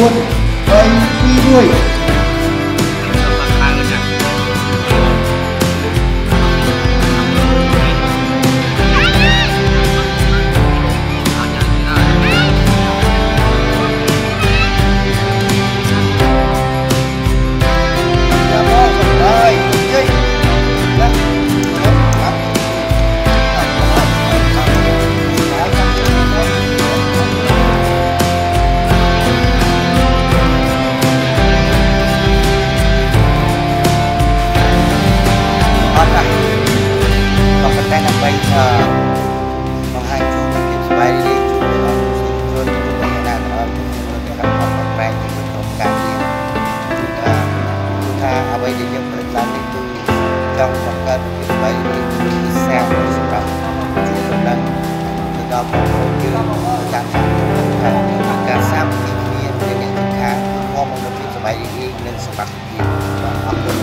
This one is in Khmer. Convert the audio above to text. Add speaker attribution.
Speaker 1: អ ចង់បង្កើតភាពស្វែងរីកពិសេសសម្រាប់ជួយដំណឹងទៅដល់បងប្អូនយើងតាមសហគមន៍ថាការសាមគ្គីគ្នាមានអ្នកជិតខាងគឺមកមកនូវភាពសប្បាយរីករាយនិងសុខភាពបាទអរគុណ